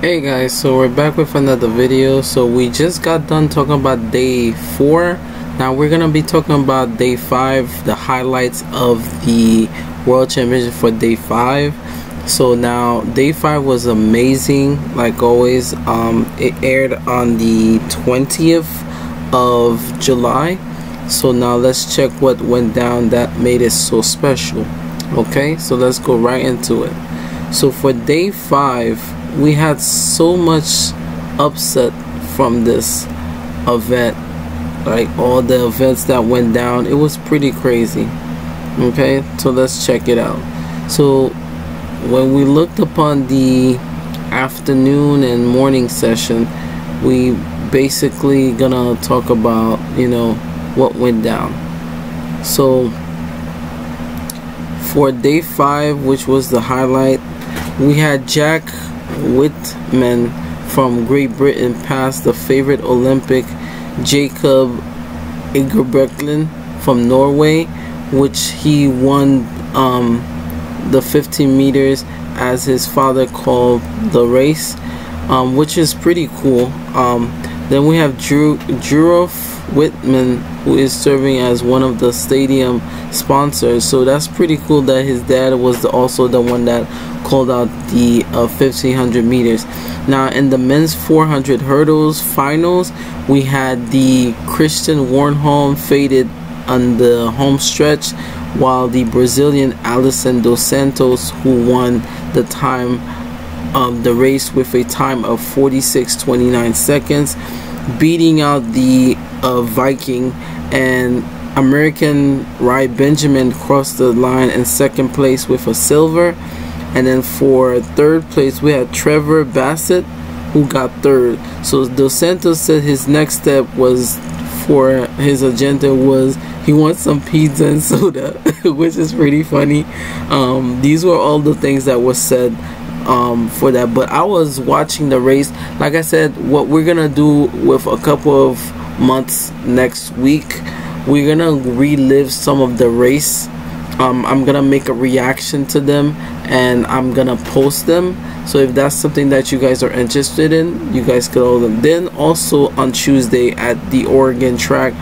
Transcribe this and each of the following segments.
Hey guys, so we're back with another video. So we just got done talking about day four. Now we're gonna be talking about day five, the highlights of the World Championship for day five. So now day five was amazing, like always. Um, it aired on the 20th of July. So now let's check what went down that made it so special. Okay, so let's go right into it. So for day five we had so much upset from this event like all the events that went down. It was pretty crazy okay? So let's check it out. So when we looked upon the afternoon and morning session we basically gonna talk about you know what went down. So for day five which was the highlight we had jack Wightman from Great Britain passed the favorite Olympic Jacob Ingebrigtsen from Norway, which he won um, the 15 meters as his father called the race, um, which is pretty cool. Um, then we have Drew Jurov Wightman, who is serving as one of the stadium sponsors. So that's pretty cool that his dad was also the one that called out the uh, 1500 meters. Now, in the men's 400 hurdles finals, we had the Christian Warholm faded on the home stretch, while the Brazilian Alisson dos Santos, who won the time of the race with a time of 46.29 seconds, beating out the uh, Viking and American Rai Benjamin crossed the line in second place with a silver. And then for third place, we had Trevor Bassitt, who got third. So Dos Santos said his next step was for his agenda was he wants some pizza and soda, which is pretty funny. Um, these were all the things that was said um, for that. But I was watching the race. Like I said, what we're gonna do with a couple of months next week, we're gonna relive some of the race. Um, I'm gonna make a reaction to them and I'm gonna post them. So if that's something that you guys are interested in, you guys can all them. Then also on Tuesday at the Oregon track,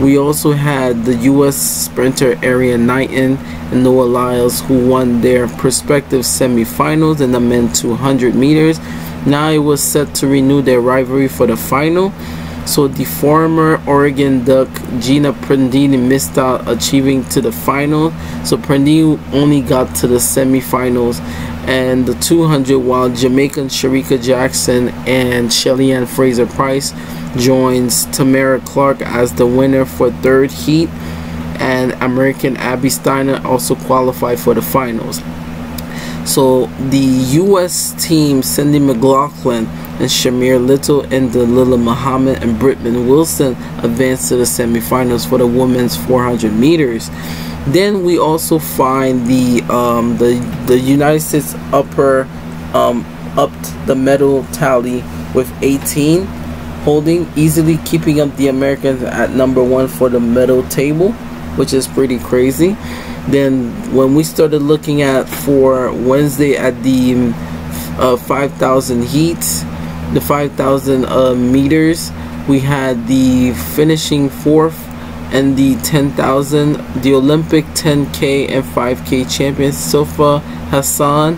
we also had the U.S. sprinter Erriyon Knighton and Noah Lyles who won their prospective semifinals in the men 200 meters. Now it was set to renew their rivalry for the final. So the former Oregon Duck Gina Prandini missed out achieving to the final. So Prandini only got to the semifinals and the 200 while Jamaican Shericka Jackson and Shelly-Ann Fraser-Pryce joins Tamara Clark as the winner for third heat and American Abby Steiner also qualified for the finals. So the US team Sydney McLaughlin and Shamier Little and Dalilah Muhammad and Britton Wilson advanced to the semifinals for the women's 400 meters. Then we also find the um, the the United States upper um, upped the medal tally with 18 holding easily keeping up the Americans at number one for the medal table which is pretty crazy. Then when we started looking at for Wednesday at the uh, 5,000 heats the 5,000 uh, meters we had the finishing fourth and the 10,000 the Olympic 10k and 5k champion Sifan Hassan.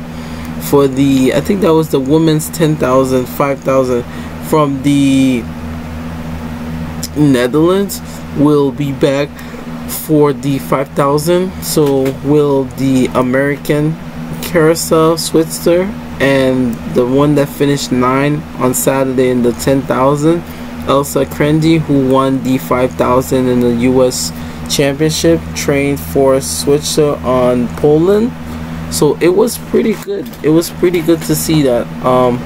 For the I think that was the women's 10,000 5,000 from the Netherlands will be back for the 5000 so will the American Carousel Schweizer and the one that finished 9 on Saturday in the 10,000 Elsa Cranny who won the 5000 in the US Championship trained for Schweizer on Portland. So it was pretty good. It was pretty good to see that. Um,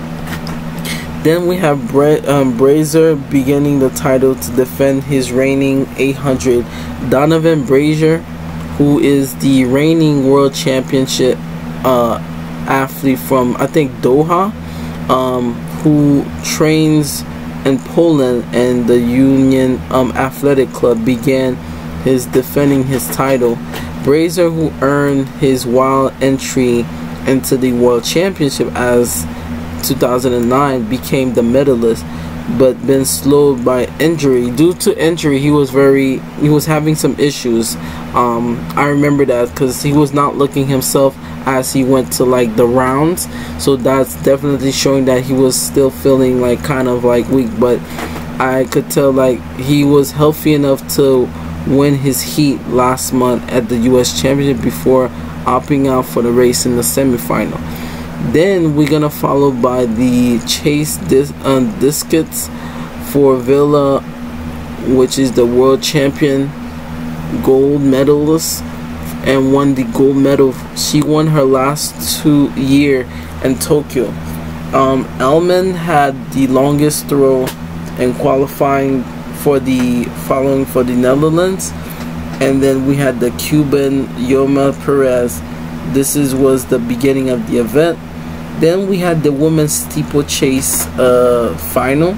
then we have Bre- um, Brazier beginning the title to defend his reigning 800. Donavan Brazier, who is the reigning world championship uh, athlete from I think Doha, um, who trains in Portland and the Union um, Athletic Club, began his defending his title. Brazier, who earned his wild entry into the world championship as 2009 became the medalist but been slowed by injury. Due to injury he was very he was having some issues. Um, i remember that because he was not looking himself as he went to like the rounds. So that's definitely showing that he was still feeling like kind of like weak. But i could tell like he was healthy enough to win his heat last month at the us championship before opting out for the race in the semifinal then we're gonna follow by the chase dis uh, discus for villa which is the world champion gold medalist and won the gold medal. She won her last two year in Tokyo. Um, Allman had the longest throw in qualifying for the following for the Netherlands, and then we had the Cuban Yoma Perez. This is was the beginning of the event. Then we had the women's steeplechase uh, final,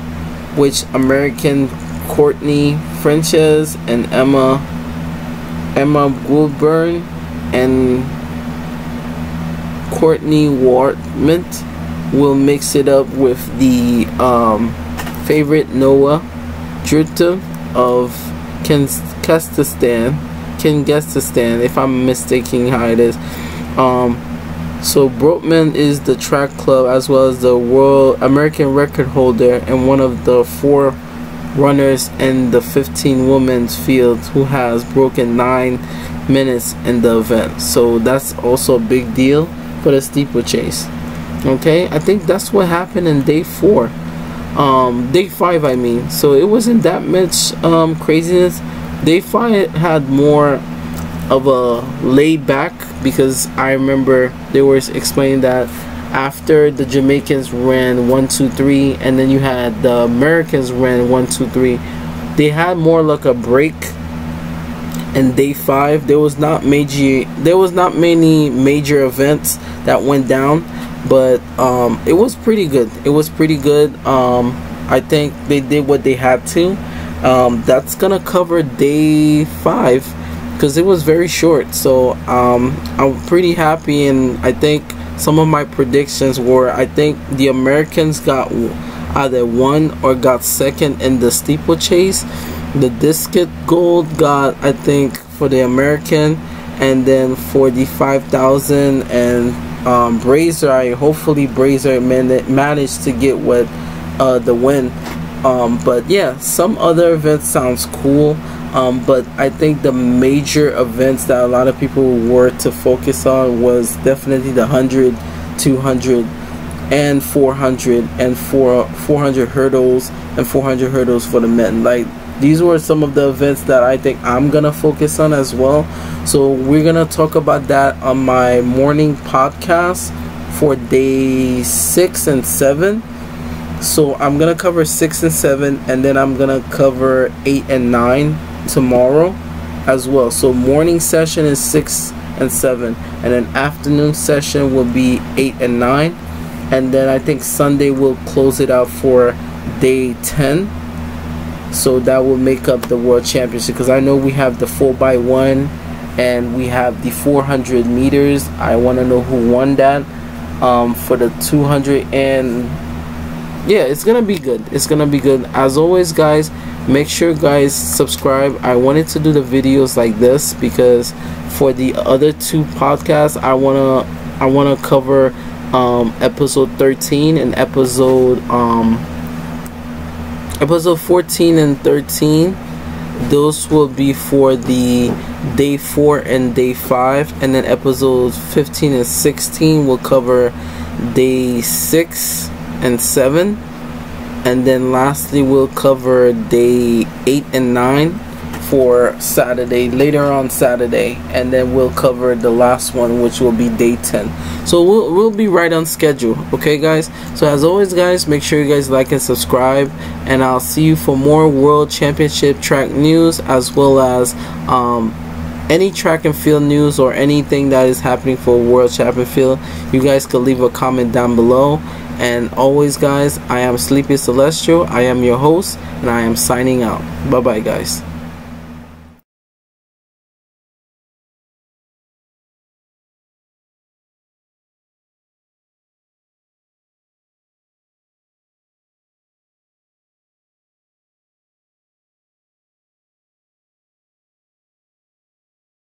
which American Courtney Frerichs and Emma Emma Coburn and Courtney Wortman will mix it up with the um, favorite Noah Jeruto of Kazakhstan, Kyrgyzstan, if I'm mistaking how it is. Um, so Brotman is the track club as well as the world American record holder and one of the four runners in the 15 women's field who has broken 9 minutes in the event. So that's also a big deal for the steeplechase. Okay? I think that's what happened in day 4 um, day 5 I mean. So it wasn't that much um, craziness. Day 5 had more of a laid back because I remember they were explaining that after the Jamaicans ran one two three and then you had the Americans ran one two three they had more like a break. And day five there was not major there was not many major events that went down but um, it was pretty good. It was pretty good. Um, I think they did what they had to. Um, that's gonna cover day five because it was very short so um, I'm pretty happy and I think some of my predictions were I think the Americans got either one or got second in the steeplechase. The discus gold got I think for the American and then for the 5000 and um, Brazier I hopefully Brazier managed to get what uh, the win um, but yeah some other events sounds cool um, but I think the major events that a lot of people were to focus on was definitely the 100, 200, and 400 and four, 400 hurdles and 400 hurdles for the men. Like these were some of the events that I think I'm gonna focus on as well. So we're gonna talk about that on my morning podcast for day six and seven. So I'm gonna cover six and seven, and then I'm gonna cover eight and nine tomorrow as well. So morning session is 6 and 7 and then afternoon session will be 8 and 9 and then I think Sunday will close it out for day 10 so that will make up the world championship because I know we have the 4 by one and we have the 400 meters. I want to know who won that. Um, for the 200 and yeah it's gonna be good. It's gonna be good. As always guys make sure guys subscribe. I wanted to do the videos like this because for the other two podcasts i want to i want to cover um, episode 13 and episode um episode 14 and 13 those will be for the day 4 and day 5 and then episodes 15 and 16 will cover day 6 and 7 and then lastly we'll cover day 8 and 9 for Saturday later on Saturday. And then we'll cover the last one which will be day 10 so we'll, we'll be right on schedule okay guys? So as always guys make sure you guys like and subscribe. And I'll see you for more world championship track news as well as um, any track and field news or anything that is happening for world champion field. You guys can leave a comment down below and always guys i am sleepy celestial. I am your host and i am signing out. Bye bye guys